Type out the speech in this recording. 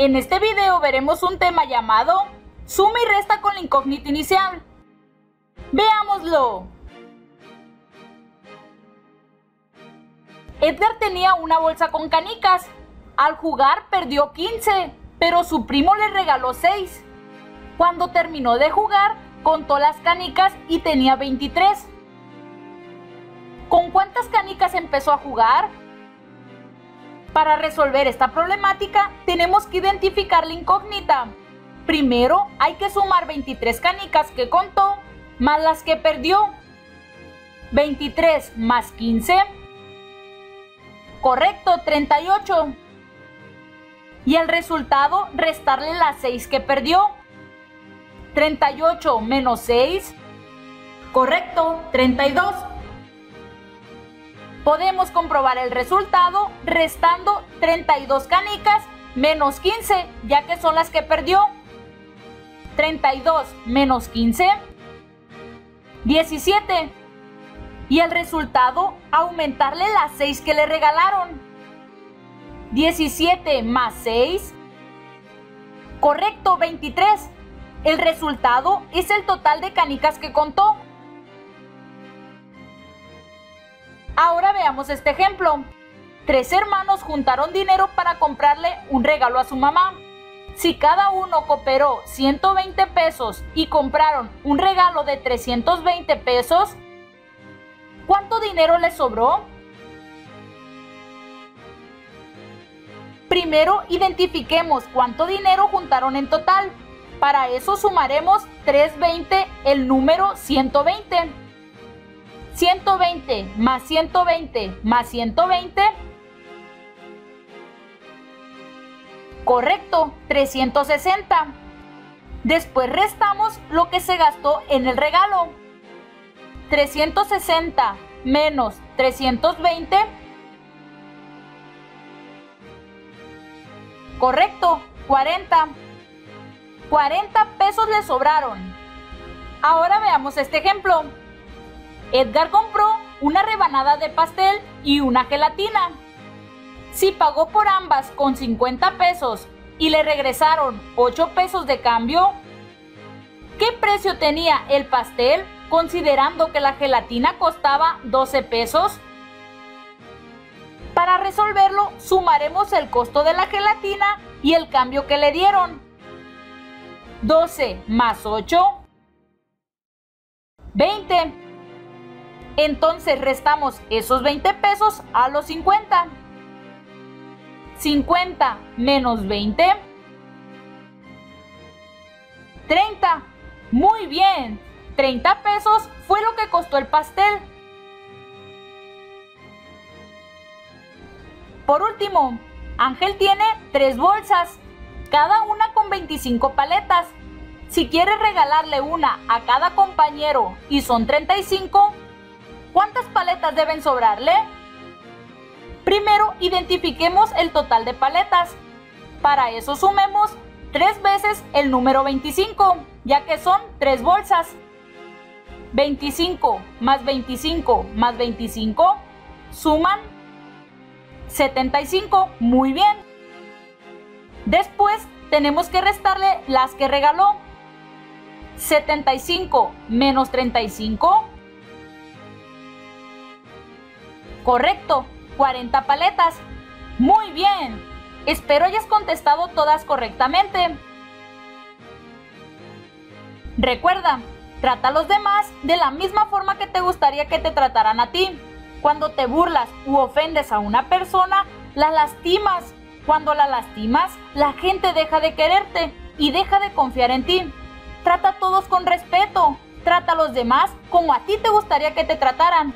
En este video veremos un tema llamado Suma y resta con la incógnita inicial. ¡Veámoslo! Edgar tenía una bolsa con canicas. Al jugar perdió 15, pero su primo le regaló 6. Cuando terminó de jugar, contó las canicas y tenía 23. ¿Con cuántas canicas empezó a jugar? Para resolver esta problemática tenemos que identificar la incógnita. Primero hay que sumar 23 canicas que contó más las que perdió. 23 más 15. Correcto, 38. Y el resultado, restarle las 6 que perdió. 38 menos 6. Correcto, 32. Podemos comprobar el resultado restando 32 canicas menos 15, ya que son las que perdió. 32 menos 15, 17. Y el resultado, aumentarle las 6 que le regalaron. 17 más 6. Correcto, 23. El resultado es el total de canicas que contó. Ahora veamos este ejemplo. Tres hermanos juntaron dinero para comprarle un regalo a su mamá. Si cada uno cooperó 120 pesos y compraron un regalo de 320 pesos, ¿cuánto dinero les sobró? Primero identifiquemos cuánto dinero juntaron en total. Para eso sumaremos 320 el número 120. 120 más 120 más 120. Correcto, 360. Después restamos lo que se gastó en el regalo. 360 menos 320. Correcto, 40. 40 pesos le sobraron. Ahora veamos este ejemplo. Edgar compró una rebanada de pastel y una gelatina. Si pagó por ambas con 50 pesos y le regresaron 8 pesos de cambio, ¿qué precio tenía el pastel considerando que la gelatina costaba 12 pesos? Para resolverlo, sumaremos el costo de la gelatina y el cambio que le dieron. 12 más 8, 20. Entonces restamos esos 20 pesos a los 50. 50 menos 20. 30. Muy bien. 30 pesos fue lo que costó el pastel. Por último, Ángel tiene tres bolsas, cada una con 25 paletas. Si quieres regalarle una a cada compañero y son 35, ¿Cuántas paletas deben sobrarle? Primero identifiquemos el total de paletas. Para eso sumemos 3 veces el número 25, ya que son 3 bolsas. 25 más 25 más 25 suman 75. Muy bien. Después tenemos que restarle las que regaló. 75 menos 35 Correcto, 40 paletas. Muy bien. Espero hayas contestado todas correctamente. Recuerda, trata a los demás de la misma forma que te gustaría que te trataran a ti. Cuando te burlas u ofendes a una persona, la lastimas. Cuando la lastimas, la gente deja de quererte y deja de confiar en ti. Trata a todos con respeto. Trata a los demás como a ti te gustaría que te trataran.